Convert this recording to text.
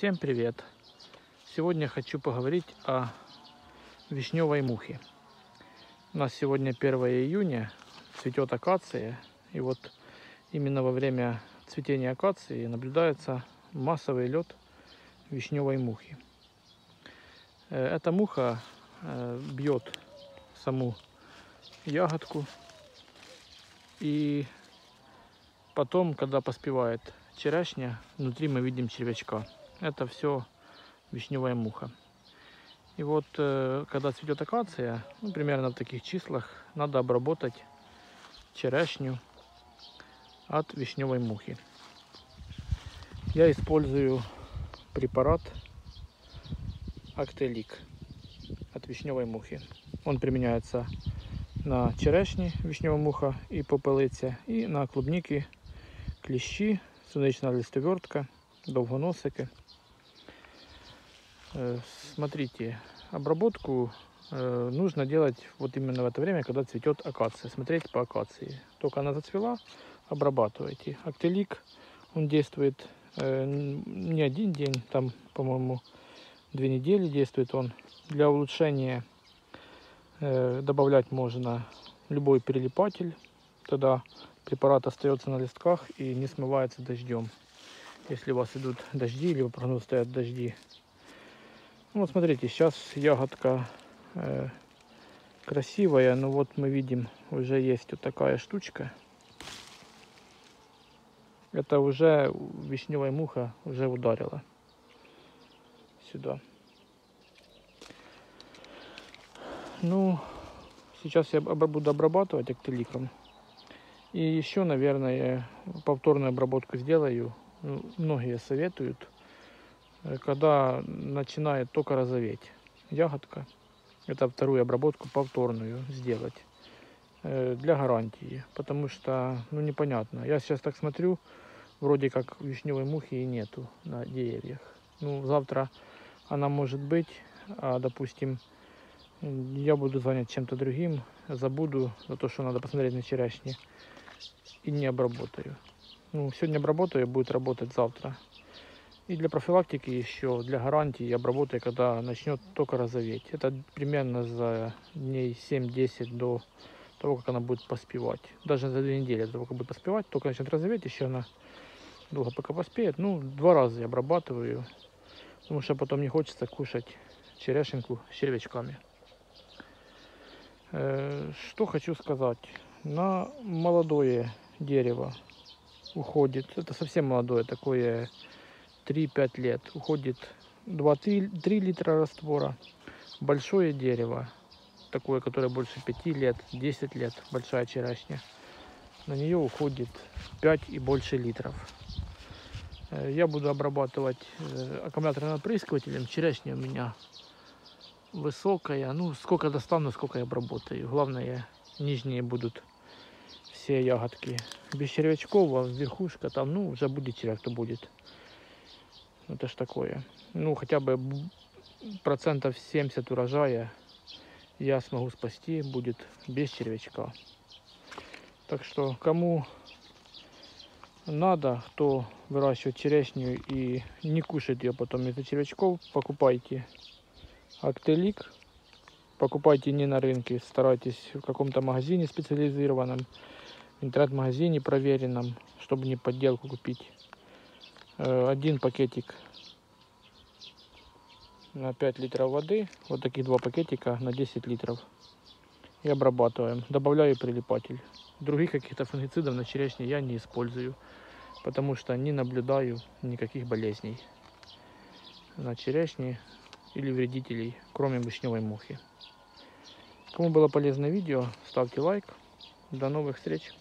Всем привет! Сегодня хочу поговорить о вишневой мухе. У нас сегодня 1 июня, цветет акация. И вот именно во время цветения акации наблюдается массовый лед вишневой мухи. Э, эта муха э, бьет саму ягодку и потом, когда поспевает черешня, внутри мы видим червячка. Это все вишневая муха. И вот, э, когда цветет акация, ну, примерно в таких числах, надо обработать черешню от вишневой мухи. Я использую препарат Актелик от вишневой мухи. Он применяется на черешні вишневая муха и попелиця, и на клубники, клещи, сунечна листовертка, довгоносики. Э, смотрите, обработку э, нужно делать вот именно в это время, когда цветет акация. Смотреть по акации. Только она зацвела, обрабатывайте. Актелик, он действует э, не один день, там, по-моему, две недели действует он. Для улучшения добавлять можно любой прилипатель. Тогда препарат остается на листках и не смывается дождем. Если у вас идут дожди, либо прогноз стоят дожди, ну, вот смотрите, сейчас ягодка э, красивая, но вот мы видим, уже есть вот такая штучка. Это уже вишневая муха уже ударила сюда. Ну, сейчас я буду обрабатывать актиликом. И еще, наверное, повторную обработку сделаю. Ну, многие советуют когда начинает только розоветь ягодка. Это вторую обработку повторную сделать э, для гарантии. Потому что, ну непонятно. Я сейчас так смотрю, вроде как вишневой мухи и нету на деревьях. Ну, завтра она может быть, а, допустим, я буду занят чем-то другим, забуду за то, что надо посмотреть на черешни и не обработаю. Ну, сегодня обработаю, будет работать завтра. И для профилактики еще, для гарантии обработаю, когда начнет только розоветь. Это примерно за дней 7-10 до того, как она будет поспевать. Даже за две недели до того, как будет поспевать, только начнет розоветь, еще она долго пока поспеет. Ну, два раза я обрабатываю, потому что потом не хочется кушать черешенку с червячками. Э, что хочу сказать. На молодое дерево уходит, это совсем молодое, такое 3-5 лет уходит 2-3 литра раствора. Большое дерево, такое, которое больше 5 лет, 10 лет, большая черешня, на нее уходит 5 и больше литров. Э, я буду обрабатывать э, аккумуляторным опрыскивателем. Черешня у меня высокая. Ну, сколько достану, сколько я обработаю. Главное, нижние будут все ягодки без червячков, а верхушка там, ну, уже будет червяк, то будет. Это ж такое. Ну, хотя бы процентов 70 урожая я смогу спасти, будет без червячка. Так что, кому надо, кто выращивает черешню и не кушает ее потом из-за червячков, покупайте актелик. Покупайте не на рынке, старайтесь в каком-то магазине специализированном, интернет-магазине проверенном, чтобы не подделку купить. Э, один пакетик на 5 литров воды. Вот таких два пакетика на 10 литров. И обрабатываем. Добавляю прилипатель. Других каких-то фунгицидов на черешне я не использую. Потому что не наблюдаю никаких болезней на черешне или вредителей, кроме вишневой мухи. Кому было полезное видео, ставьте лайк. До новых встреч!